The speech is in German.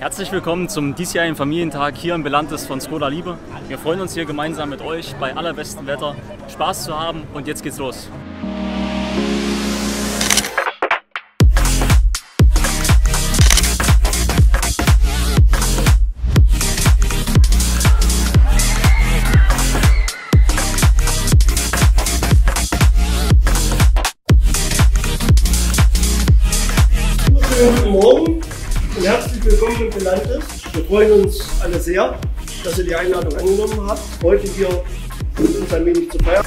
Herzlich willkommen zum diesjährigen Familientag hier im Belantes von Skoda Liebe. Wir freuen uns hier gemeinsam mit euch bei allerbestem Wetter Spaß zu haben und jetzt geht's los. Guten Morgen und herzlich willkommen im Belantes. Wir freuen uns alle sehr, dass ihr die Einladung angenommen habt, heute hier mit uns ein wenig zu feiern.